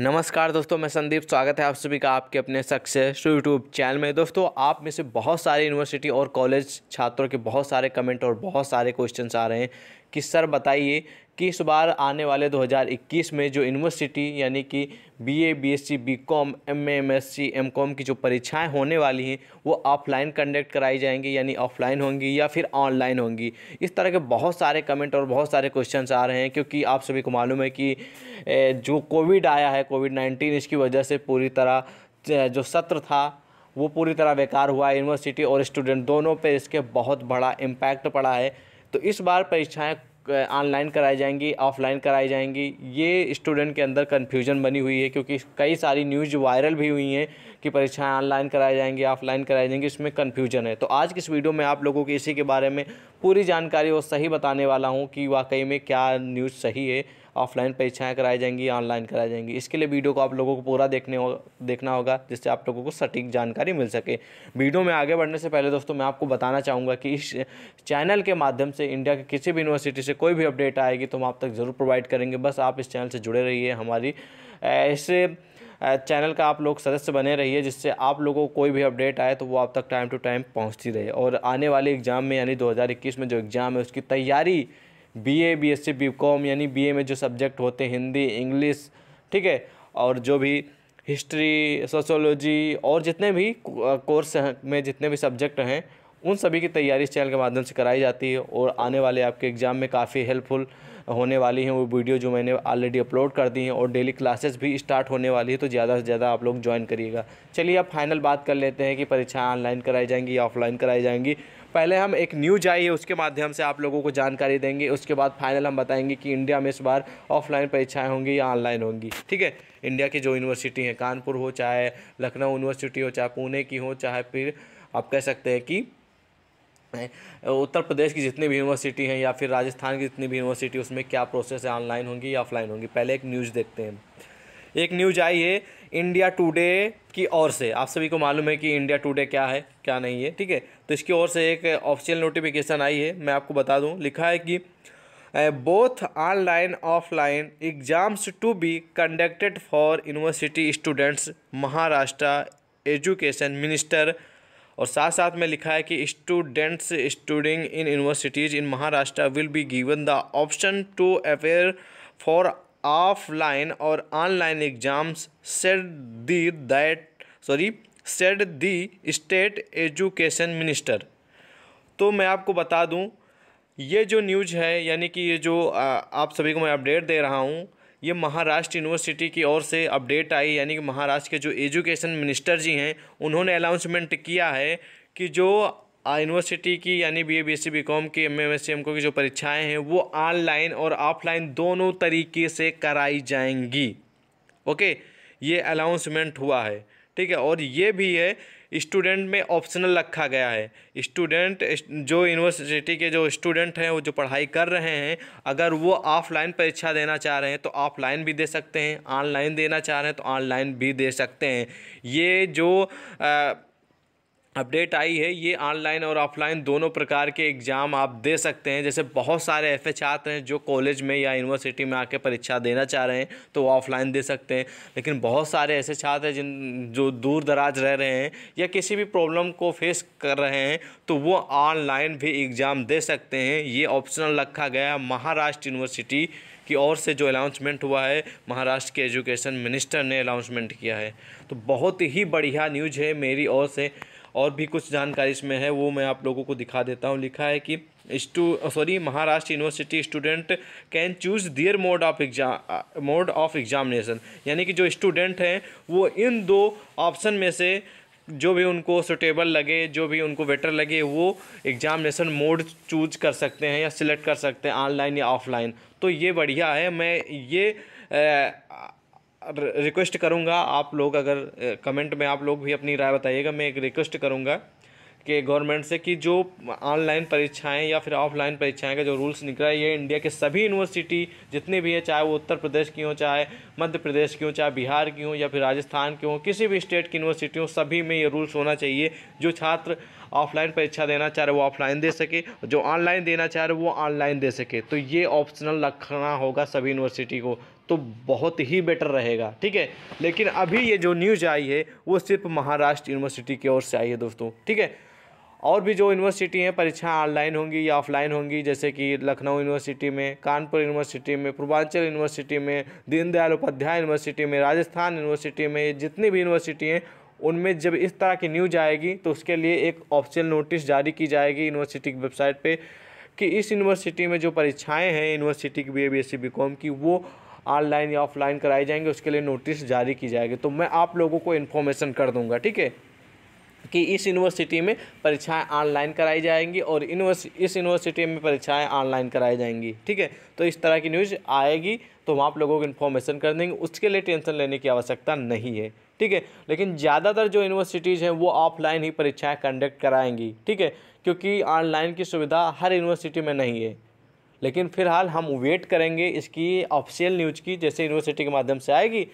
नमस्कार दोस्तों, मैं संदीप, स्वागत है आप सभी का आपके अपने सक्सेस यूट्यूब चैनल में। दोस्तों, आप में से बहुत सारे यूनिवर्सिटी और कॉलेज छात्रों के बहुत सारे कमेंट और बहुत सारे क्वेश्चंस आ रहे हैं। कि सर बताइए कि इस बार आने वाले 2021 में जो यूनिवर्सिटी यानी कि BA, BSc, BCom, MA, MSc, MCom की जो परीक्षाएँ होने वाली हैं वो ऑफलाइन कंडक्ट कराई जाएँगी यानी ऑफलाइन होंगी या फिर ऑनलाइन होंगी। इस तरह के बहुत सारे कमेंट और बहुत सारे क्वेश्चंस आ रहे हैं क्योंकि आप सभी को मालूम है कि जो कोविड आया है कोविड नाइन्टीन इसकी वजह से पूरी तरह जो सत्र था वो पूरी तरह बेकार हुआ है यूनिवर्सिटी और स्टूडेंट दोनों पे इसके बहुत बड़ा इम्पैक्ट पड़ा है। तो इस बार परीक्षाएँ ऑनलाइन कराई जाएँगी ऑफलाइन कराई जाएँगी। ये स्टूडेंट के अंदर कन्फ्यूज़न बनी हुई है क्योंकि कई सारी न्यूज़ वायरल भी हुई हैं कि परीक्षाएँ ऑनलाइन कराई जाएँगी ऑफलाइन कराई जाएँगी, इसमें कन्फ्यूज़न है। तो आज की इस वीडियो में आप लोगों को इसी के बारे में पूरी जानकारी और सही बताने वाला हूँ कि वाकई में क्या न्यूज़ सही है। ऑफलाइन परीक्षाएँ कराई जाएँगी, ऑनलाइन कराई जाएँगी। इसके लिए वीडियो को आप लोगों को पूरा देखने हो, देखना होगा, जिससे आप लोगों को सटीक जानकारी मिल सके। वीडियो में आगे बढ़ने से पहले दोस्तों, मैं आपको बताना चाहूँगा कि इस चैनल के माध्यम से इंडिया के किसी भी यूनिवर्सिटी से कोई भी अपडेट आएगी तो हम आप तक ज़रूर प्रोवाइड करेंगे। बस आप इस चैनल से जुड़े रहिए, हमारी ऐसे चैनल का आप लोग सदस्य बने रहिए, जिससे आप लोगों को कोई भी अपडेट आए तो वो आप तक टाइम टू टाइम पहुँचती रहे। और आने वाले एग्ज़ाम में, यानी 2021 में जो एग्ज़ाम है, उसकी तैयारी बीए, बीएससी, बीकॉम यानी बीए में जो सब्जेक्ट होते हैं हिंदी इंग्लिश ठीक है? और जो भी हिस्ट्री सोशोलॉजी और जितने भी कोर्स में जितने भी सब्जेक्ट हैं उन सभी की तैयारी इस चैनल के माध्यम से कराई जाती है और आने वाले आपके एग्ज़ाम में काफ़ी हेल्पफुल होने वाली हैं वो वीडियो जो मैंने ऑलरेडी अपलोड कर दी हैं और डेली क्लासेस भी स्टार्ट होने वाली है तो ज़्यादा से ज़्यादा आप लोग ज्वाइन करिएगा। चलिए अब फाइनल बात कर लेते हैं कि परीक्षाएँ ऑनलाइन कराई जाएँगी या ऑफलाइन कराई जाएँगी। पहले हम एक न्यूज़ आई है, उसके माध्यम से आप लोगों को जानकारी देंगे। उसके बाद फाइनल हम बताएँगे कि इंडिया में इस बार ऑफलाइन परीक्षाएँ होंगी या ऑनलाइन होंगी। ठीक है? इंडिया की जो यूनिवर्सिटी हैं, कानपुर हो चाहे लखनऊ यूनिवर्सिटी हो, चाहे पुणे की हो, चाहे फिर आप कह सकते हैं कि उत्तर प्रदेश की जितनी भी यूनिवर्सिटी हैं या फिर राजस्थान की जितनी भी यूनिवर्सिटी उसमें क्या प्रोसेस है ऑनलाइन होंगी या ऑफलाइन होंगी? पहले एक न्यूज़ देखते हैं। एक न्यूज़ आई है इंडिया टुडे की ओर से। आप सभी को मालूम है कि इंडिया टुडे क्या है, क्या नहीं है, ठीक है? तो इसकी ओर से एक ऑफिशियल नोटिफिकेशन आई है, मैं आपको बता दूँ। लिखा है कि both online, offline exams to be conducted for university students, Maharashtra education minister और साथ साथ में लिखा है कि students studying in universities in Maharashtra will be given the option to aware for offline और online exams said the that sorry said the state education minister. तो मैं आपको बता दूँ, ये जो न्यूज़ है, यानी कि ये जो आप सभी को मैं अपडेट दे रहा हूँ, ये महाराष्ट्र यूनिवर्सिटी की ओर से अपडेट आई, यानी कि महाराष्ट्र के जो एजुकेशन मिनिस्टर जी हैं, उन्होंने अनाउंसमेंट किया है कि जो यूनिवर्सिटी की यानी B A B S C B com की M M S C M को की जो परीक्षाएँ हैं वो ऑनलाइन और ऑफलाइन दोनों तरीके से कराई जाएँगी। ओके ये अनाउंसमेंट हुआ है। ठीक है? और ये भी है स्टूडेंट में ऑप्शनल रखा गया है। स्टूडेंट जो यूनिवर्सिटी के जो स्टूडेंट हैं वो जो पढ़ाई कर रहे हैं अगर वो ऑफलाइन परीक्षा देना चाह रहे हैं तो ऑफलाइन भी दे सकते हैं। ऑनलाइन देना चाह रहे हैं तो ऑनलाइन भी दे सकते हैं। ये जो आ, अपडेट आई है, ये ऑनलाइन और ऑफलाइन दोनों प्रकार के एग्ज़ाम आप दे सकते हैं। जैसे बहुत सारे ऐसे छात्र हैं जो कॉलेज में या यूनिवर्सिटी में आके परीक्षा देना चाह रहे हैं तो वो ऑफलाइन दे सकते हैं। लेकिन बहुत सारे ऐसे छात्र हैं जिन, जो दूर दराज रह रहे हैं या किसी भी प्रॉब्लम को फेस कर रहे हैं तो वो ऑनलाइन भी एग्ज़ाम दे सकते हैं। ये ऑप्शनल रखा गया महाराष्ट्र यूनिवर्सिटी की ओर से जो अनाउंसमेंट हुआ है, महाराष्ट्र के एजुकेशन मिनिस्टर ने अनाउंसमेंट किया है। तो बहुत ही बढ़िया न्यूज़ है मेरी ओर से। और भी कुछ जानकारी इसमें है, वो मैं आप लोगों को दिखा देता हूँ। लिखा है कि stu sorry Maharashtra university student can choose their mode of exam mode of examination यानी कि जो स्टूडेंट हैं, वो इन दो ऑप्शन में से जो भी उनको सुटेबल लगे, जो भी उनको बेटर लगे, वो एग्जामिनेशन मोड चूज़ कर सकते हैं या सिलेक्ट कर सकते हैं ऑनलाइन या ऑफलाइन तो ये बढ़िया है। मैं ये रिक्वेस्ट करूँगा आप लोग अगर कमेंट में आप लोग भी अपनी राय बताइएगा, मैं एक रिक्वेस्ट करूँगा कि गवर्नमेंट से कि जो ऑनलाइन परीक्षाएँ या फिर ऑफलाइन परीक्षाएँ का जो रूल्स निकला है, ये इंडिया के सभी यूनिवर्सिटी जितनी भी है, चाहे वो उत्तर प्रदेश की हो, चाहे मध्य प्रदेश की हो, चाहे बिहार की हो या फिर राजस्थान की हो, किसी भी स्टेट की यूनिवर्सिटी हो, सभी में ये रूल्स होना चाहिए। जो छात्र ऑफलाइन परीक्षा देना चाह रहे वो ऑफलाइन दे सके, जो ऑनलाइन देना चाह रहे वो ऑनलाइन दे सके। तो ये ऑप्शनल रखना होगा सभी यूनिवर्सिटी को। तो बहुत ही बेटर रहेगा, ठीक है? लेकिन अभी ये जो न्यूज़ आई है, वो सिर्फ़ महाराष्ट्र यूनिवर्सिटी की ओर से आई है दोस्तों, ठीक है? और भी जो यूनिवर्सिटी हैं, परीक्षाएँ ऑनलाइन होंगी या ऑफलाइन होंगी, जैसे कि लखनऊ यूनिवर्सिटी में, कानपुर यूनिवर्सिटी में, पूर्वांचल यूनिवर्सिटी में, दीनदयाल उपाध्याय यूनिवर्सिटी में, राजस्थान यूनिवर्सिटी में जितनी भी यूनिवर्सिटी हैं, उनमें जब इस तरह की न्यूज़ आएगी तो उसके लिए एक ऑफिशियल नोटिस जारी की जाएगी यूनिवर्सिटी की वेबसाइट पर कि इस यूनिवर्सिटी में जो परीक्षाएँ हैं यूनिवर्सिटी की B A B S C B com की, वो ऑनलाइन या ऑफलाइन कराई जाएँगे, उसके लिए नोटिस जारी की जाएगी। तो मैं आप लोगों को इन्फॉर्मेशन कर दूँगा, ठीक है? कि इस यूनिवर्सिटी में परीक्षाएँ ऑनलाइन कराई जाएँगी और इस यूनिवर्सिटी में परीक्षाएँ ऑनलाइन कराई जाएँगी, ठीक है? तो इस तरह की न्यूज़ आएगी तो हम आप लोगों को इन्फॉर्मेशन कर देंगे। उसके लिए टेंशन लेने की आवश्यकता नहीं है, ठीक है? लेकिन ज़्यादातर जो यूनिवर्सिटीज़ हैं, वो ऑफलाइन ही परीक्षाएँ कंडक्ट कराएँगी, ठीक है? क्योंकि ऑनलाइन की सुविधा हर यूनिवर्सिटी में नहीं है। लेकिन फ़िलहाल हम वेट करेंगे इसकी ऑफिशियल न्यूज़ की, जैसे यूनिवर्सिटी के माध्यम से आएगी,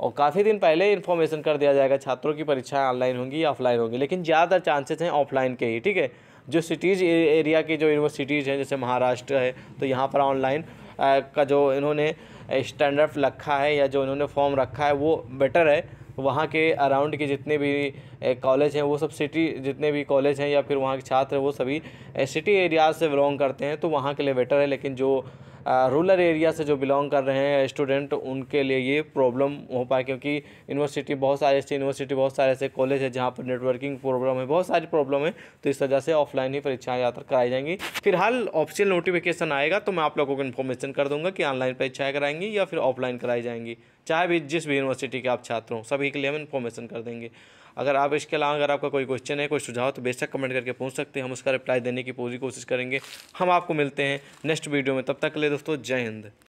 और काफ़ी दिन पहले इन्फॉर्मेशन कर दिया जाएगा, छात्रों की परीक्षाएँ ऑनलाइन होंगी या ऑफलाइन होंगी, लेकिन ज़्यादातर चांसेस हैं ऑफलाइन के ही, ठीक है? जो सिटीज़ एरिया की जो यूनिवर्सिटीज़ हैं, जैसे महाराष्ट्र है तो यहाँ पर ऑनलाइन का जो इन्होंने स्टैंडर्ड रखा है या जो इन्होंने फॉर्म रखा है, वो बेटर है। वहाँ के अराउंड के जितने भी कॉलेज हैं, वो सब सिटी जितने भी कॉलेज हैं या फिर वहाँ के छात्र हैं, वो सभी सिटी एरियाज़ से बिलोंग करते हैं तो वहाँ के लिए बेटर है। लेकिन जो रूरल एरिया से जो बिलोंग कर रहे हैं स्टूडेंट उनके लिए ये प्रॉब्लम हो पाए क्योंकि यूनिवर्सिटी बहुत सारे ऐसे यूनिवर्सिटी बहुत सारे ऐसे कॉलेज है जहाँ पर नेटवर्किंग प्रॉब्लम है, बहुत सारी प्रॉब्लम है तो इस वजह से ऑफलाइन ही परीक्षाएँ यात्रा कराई जाएँगी। फ़िलहाल ऑफिशियल नोटिफिकेशन आएगा तो मैं आप लोगों को इन्फॉर्मेशन कर दूँगा कि ऑनलाइन परीक्षाएँ कराएँगी या फिर ऑफलाइन कराई जाएँगी। चाहे भी जिस भी यूनिवर्सिटी के आप छात्र हों, सभी के लिए हम इन्फॉर्मेशन कर देंगे। अगर आप इसके अलावा अगर आपका कोई क्वेश्चन है, कोई सुझाव तो बेशक कमेंट करके पूछ सकते हैं। हम उसका रिप्लाई देने की पूरी कोशिश करेंगे। हम आपको मिलते हैं नेक्स्ट वीडियो में। तब तक के लिए दोस्तों, जय हिंद।